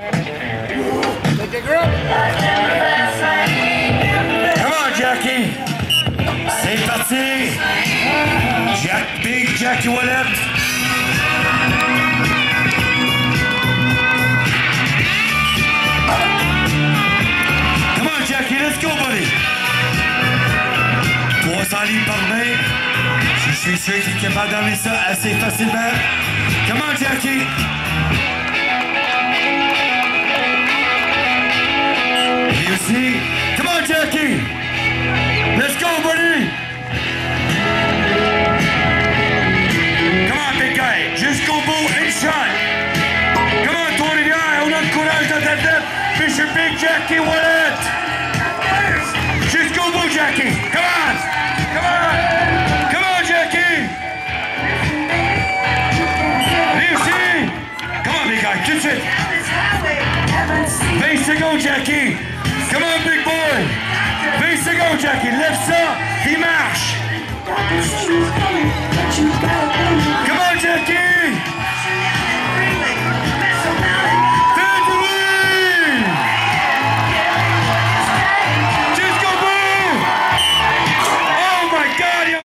Come on, Jacki. C'est parti. Jack, big Jacki Ouellet. Come on, Jacki, let's go, buddy. 300 livres par main. Je suis sûr qu'il est capable d'amener ça assez facilement. Come on, Jacki. See? Come on, Jacki. Let's go, buddy. Come on, big guy. Jusqu'au bout, une shot. Come on, Trois-Rivières. On a le courage dans ta tête. Mr. Big Jacki Ouellet. Jusqu'au bout, Jacki. Come on. Come on. Come on, Jacki. Réussi. Come on, big guy. De suite. Face to go, Jacki. Jacki. Lève ça. Il marche.